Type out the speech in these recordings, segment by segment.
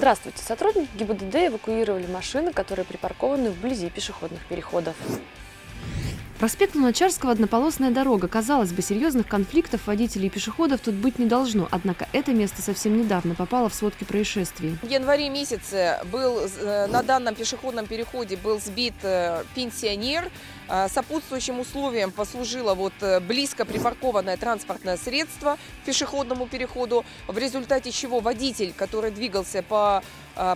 Здравствуйте! Сотрудники ГИБДД эвакуировали машины, которые припаркованы вблизи пешеходных переходов. Проспект Луначарского – однополосная дорога. Казалось бы, серьезных конфликтов водителей и пешеходов тут быть не должно. Однако это место совсем недавно попало в сводки происшествий. В январе месяце был э, на данном пешеходном переходе был сбит э, пенсионер. Э, сопутствующим условием послужило вот близко припаркованное транспортное средство к пешеходному переходу, в результате чего водитель, который двигался по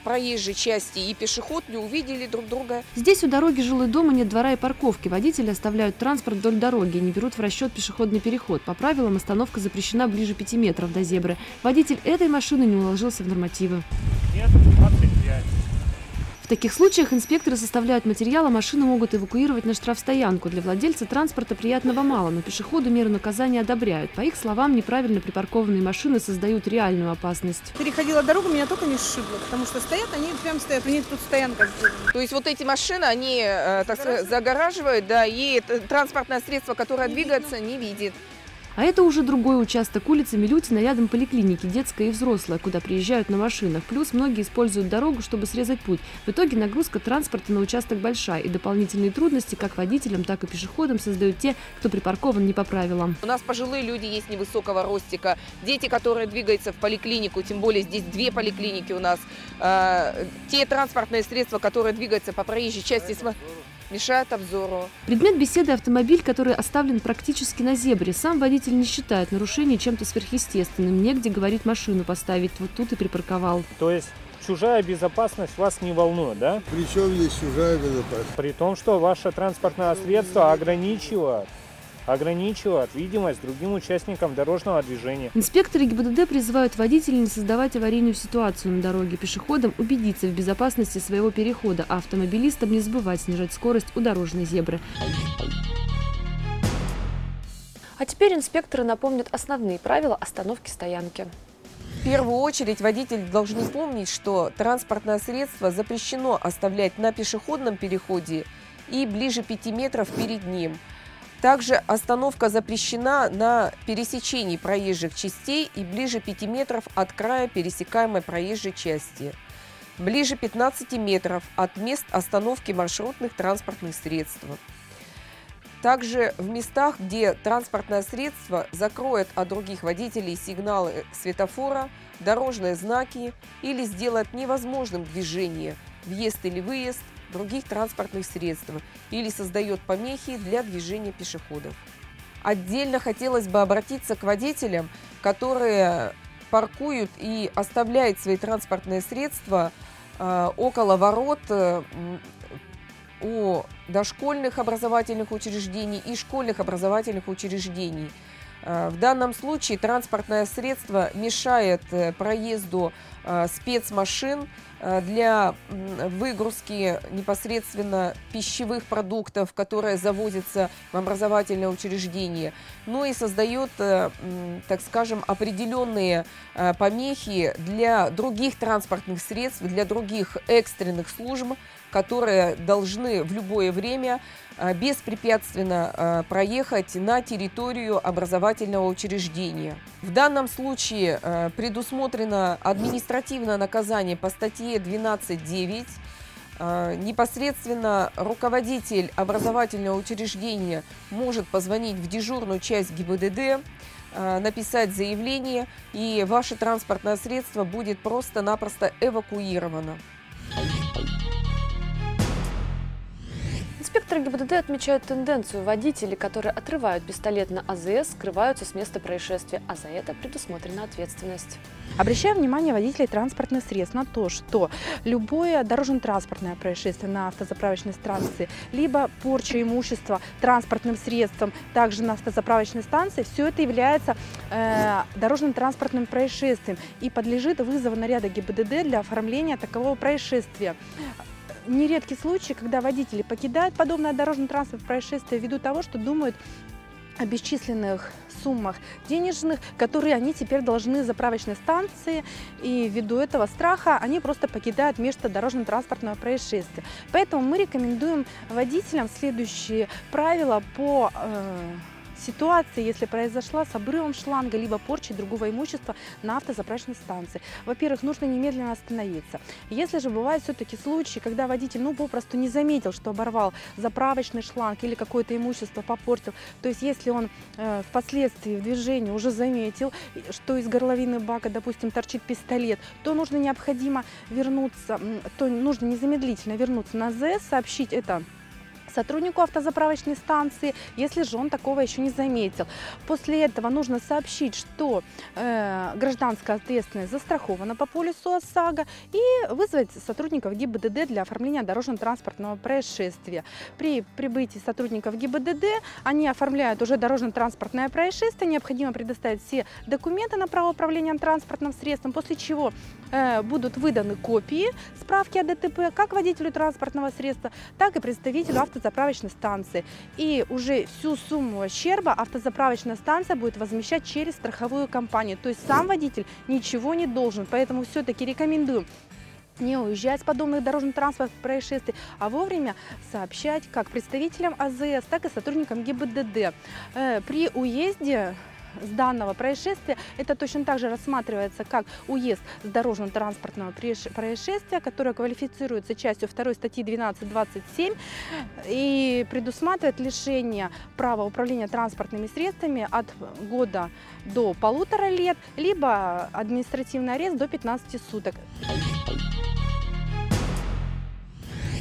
проезжей части и пешеход не увидели друг друга. Здесь у дороги жилой дома нет двора и парковки. Водители оставляют транспорт вдоль дороги и не берут в расчет пешеходный переход. По правилам остановка запрещена ближе 5 метров до зебры. Водитель этой машины не уложился в нормативы. Нет, 25. В таких случаях инспекторы составляют материал, а машину могут эвакуировать на штрафстоянку. Для владельца транспорта приятного мало, но пешеходу меру наказания одобряют. По их словам, неправильно припаркованные машины создают реальную опасность. Переходила дорогу, меня только не сшибло, потому что стоят, они прям стоят, у них тут стоянка То есть вот эти машины, они э, так сказать, загораживают, да, и транспортное средство, которое не двигается, видно. не видит. А это уже другой участок улицы Милютина рядом поликлиники, детская и взрослая, куда приезжают на машинах. Плюс многие используют дорогу, чтобы срезать путь. В итоге нагрузка транспорта на участок большая, и дополнительные трудности как водителям, так и пешеходам создают те, кто припаркован не по правилам. У нас пожилые люди есть невысокого ростика, дети, которые двигаются в поликлинику, тем более здесь две поликлиники у нас, э, те транспортные средства, которые двигаются по проезжей части мешает обзору. Предмет беседы – автомобиль, который оставлен практически на зебре. Сам водитель не считает нарушение чем-то сверхъестественным. Негде, говорит, машину поставить. Вот тут и припарковал. То есть чужая безопасность вас не волнует, да? Причем здесь чужая безопасность? При том, что ваше транспортное средство ограничивает ограничивает видимость другим участникам дорожного движения. Инспекторы ГИБДД призывают водителей не создавать аварийную ситуацию на дороге, пешеходам убедиться в безопасности своего перехода, а автомобилистам не забывать снижать скорость у дорожной зебры. А теперь инспекторы напомнят основные правила остановки стоянки. В первую очередь водители должны помнить, что транспортное средство запрещено оставлять на пешеходном переходе и ближе 5 метров перед ним – также остановка запрещена на пересечении проезжих частей и ближе 5 метров от края пересекаемой проезжей части. Ближе 15 метров от мест остановки маршрутных транспортных средств. Также в местах, где транспортное средство закроет от других водителей сигналы светофора, дорожные знаки или сделает невозможным движение, въезд или выезд других транспортных средств или создает помехи для движения пешеходов. Отдельно хотелось бы обратиться к водителям, которые паркуют и оставляют свои транспортные средства э, около ворот э, у дошкольных образовательных учреждений и школьных образовательных учреждений. Э, в данном случае транспортное средство мешает проезду спецмашин для выгрузки непосредственно пищевых продуктов, которые завозятся в образовательное учреждение, но и создает, так скажем, определенные помехи для других транспортных средств, для других экстренных служб, которые должны в любое время э, беспрепятственно э, проехать на территорию образовательного учреждения. В данном случае э, предусмотрено административное наказание по статье 12.9 непосредственно руководитель образовательного учреждения может позвонить в дежурную часть ГИБДД, написать заявление, и ваше транспортное средство будет просто-напросто эвакуировано. Инспекторы ГИБДД отмечают тенденцию. Водители, которые отрывают пистолет на АЗС, скрываются с места происшествия, а за это предусмотрена ответственность. Обращаем внимание водителей транспортных средств на то, что любое дорожно-транспортное происшествие на автозаправочной станции, либо порча имущества транспортным средством, также на автозаправочной станции, все это является э, дорожным транспортным происшествием и подлежит вызову наряда ГИБДД для оформления такового происшествия нередкий случай, когда водители покидают подобное дорожно-транспортное происшествие ввиду того, что думают о бесчисленных суммах денежных, которые они теперь должны заправочной станции, и ввиду этого страха они просто покидают место дорожно-транспортного происшествия. Поэтому мы рекомендуем водителям следующие правила по э, ситуация, если произошла с обрывом шланга, либо порчей другого имущества на автозаправочной станции. Во-первых, нужно немедленно остановиться. Если же бывают все-таки случаи, когда водитель ну, попросту не заметил, что оборвал заправочный шланг или какое-то имущество попортил, то есть если он э, впоследствии в движении уже заметил, что из горловины бака, допустим, торчит пистолет, то нужно необходимо вернуться, то нужно незамедлительно вернуться на ЗС, сообщить это сотруднику автозаправочной станции, если же он такого еще не заметил. После этого нужно сообщить, что э, гражданская ответственность застрахована по полису ОСАГО и вызвать сотрудников ГИБДД для оформления дорожно-транспортного происшествия. При прибытии сотрудников ГИБДД они оформляют уже дорожно-транспортное происшествие, необходимо предоставить все документы на право управления транспортным средством, после чего э, будут выданы копии справки о ДТП как водителю транспортного средства, так и представителю автозаправочной автозаправочной станции. И уже всю сумму ущерба автозаправочная станция будет возмещать через страховую компанию. То есть сам водитель ничего не должен. Поэтому все-таки рекомендую не уезжать с подобных дорожно-транспортных происшествий, а вовремя сообщать как представителям АЗС, так и сотрудникам ГИБДД. Э, при уезде с данного происшествия, это точно так же рассматривается как уезд с дорожно-транспортного происшествия, которое квалифицируется частью 2 статьи 12.27 и предусматривает лишение права управления транспортными средствами от года до полутора лет, либо административный арест до 15 суток.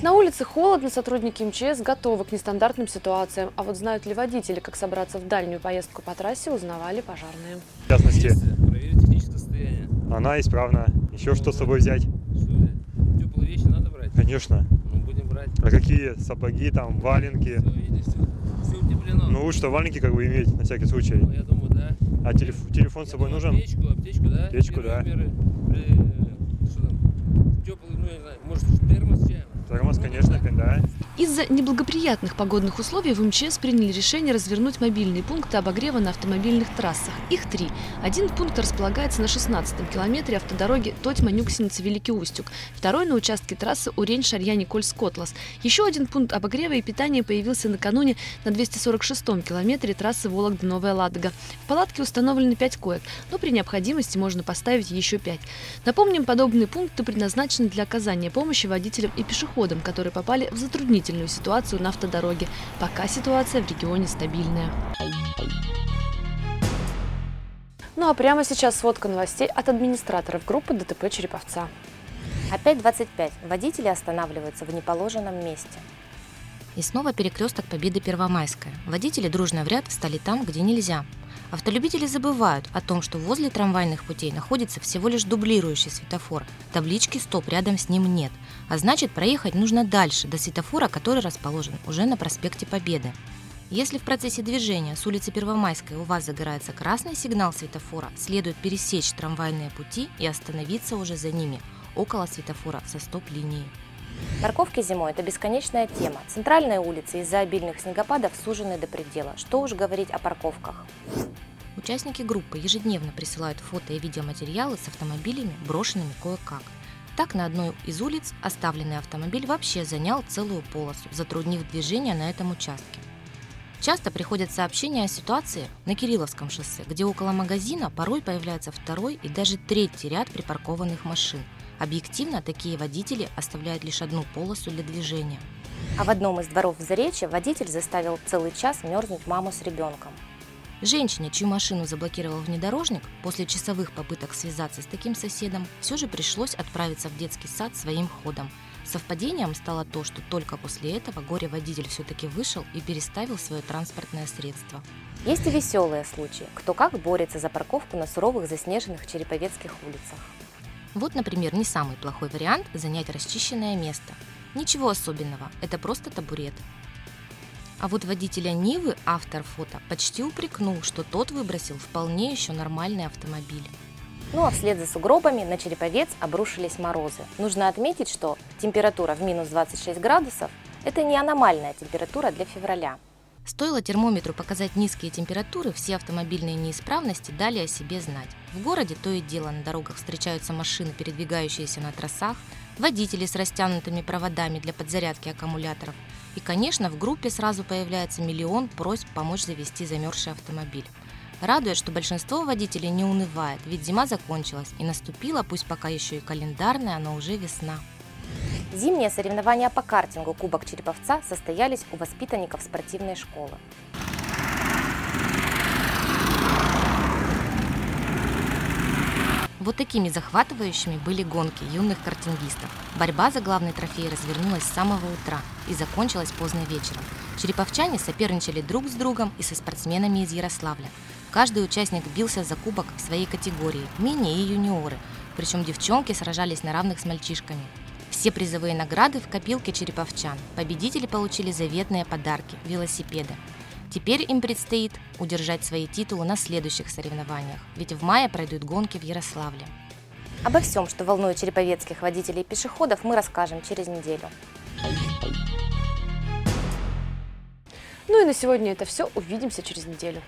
На улице холодно, сотрудники МЧС готовы к нестандартным ситуациям. А вот знают ли водители, как собраться в дальнюю поездку по трассе, узнавали пожарные. В частности, проверить техническое состояние. она исправна. Еще что с собой взять? Что взять? Теплые вещи надо брать? Конечно. Ну, будем брать. А какие сапоги, там, валенки? Все, видите, все, все утеплено. Ну, лучше валенки как бы иметь, на всякий случай. Ну, я думаю, да. А телеф- телефон с собой Я думаю, нужен? Аптечку, аптечку, да? Аптечку, Первые да. меры. При- Что там? Теплый, ну, я не знаю, может, термос с чаем? Термос, конечно, да. Из-за неблагоприятных погодных условий в МЧС приняли решение развернуть мобильные пункты обогрева на автомобильных трассах. Их три. Один пункт располагается на 16-м километре автодороги Тотьма-Нюксеница-Великий Устюг. Второй на участке трассы Урень-Шарья-Никольс-Котлас. Еще один пункт обогрева и питания появился накануне на 246-м километре трассы Вологда-Новая Ладога. В палатке установлены 5 коек, но при необходимости можно поставить еще 5. Напомним, подобные пункты предназначены для оказания помощи водителям и пешеходам, которые попали в затруднительную ситуацию на автодороге. Пока ситуация в регионе стабильная. Ну а прямо сейчас сводка новостей от администраторов группы ДТП Череповца. Опять 25. Водители останавливаются в неположенном месте. И снова перекресток Победы Первомайская. Водители дружно в ряд встали там, где нельзя. Автолюбители забывают о том, что возле трамвайных путей находится всего лишь дублирующий светофор. Таблички «Стоп» рядом с ним нет. А значит, проехать нужно дальше, до светофора, который расположен уже на проспекте Победы. Если в процессе движения с улицы Первомайской у вас загорается красный сигнал светофора, следует пересечь трамвайные пути и остановиться уже за ними, около светофора со стоп-линией. Парковки зимой – это бесконечная тема. Центральные улицы из-за обильных снегопадов сужены до предела. Что уж говорить о парковках. Участники группы ежедневно присылают фото и видеоматериалы с автомобилями, брошенными кое-как. Так, на одной из улиц оставленный автомобиль вообще занял целую полосу, затруднив движение на этом участке. Часто приходят сообщения о ситуации на Кирилловском шоссе, где около магазина порой появляется второй и даже третий ряд припаркованных машин. Объективно такие водители оставляют лишь одну полосу для движения. А в одном из дворов в Заречье водитель заставил целый час мерзнуть маму с ребенком. Женщине, чью машину заблокировал внедорожник, после часовых попыток связаться с таким соседом, все же пришлось отправиться в детский сад своим ходом. Совпадением стало то, что только после этого горе-водитель все-таки вышел и переставил свое транспортное средство. Есть и веселые случаи, кто как борется за парковку на суровых заснеженных череповецких улицах. Вот, например, не самый плохой вариант занять расчищенное место. Ничего особенного, это просто табурет. А вот водителя Нивы автор фото почти упрекнул, что тот выбросил вполне еще нормальный автомобиль. Ну а вслед за сугробами на Череповец обрушились морозы. Нужно отметить, что температура в минус 26 градусов – это не аномальная температура для февраля. Стоило термометру показать низкие температуры, все автомобильные неисправности дали о себе знать. В городе то и дело на дорогах встречаются машины, передвигающиеся на трассах, водители с растянутыми проводами для подзарядки аккумуляторов. И, конечно, в группе сразу появляется миллион просьб помочь завести замерзший автомобиль. Радует, что большинство водителей не унывает, ведь зима закончилась и наступила, пусть пока еще и календарная, но уже весна. Зимние соревнования по картингу Кубок Череповца состоялись у воспитанников спортивной школы. Вот такими захватывающими были гонки юных картингистов. Борьба за главный трофей развернулась с самого утра и закончилась поздно вечером. Череповчане соперничали друг с другом и со спортсменами из Ярославля. Каждый участник бился за кубок в своей категории – мини и юниоры. Причем девчонки сражались на равных с мальчишками. Все призовые награды в копилке череповчан. Победители получили заветные подарки – велосипеды. Теперь им предстоит удержать свои титулы на следующих соревнованиях, ведь в мае пройдут гонки в Ярославле. Обо всем, что волнует череповецких водителей и пешеходов, мы расскажем через неделю. Ну и на сегодня это все. Увидимся через неделю.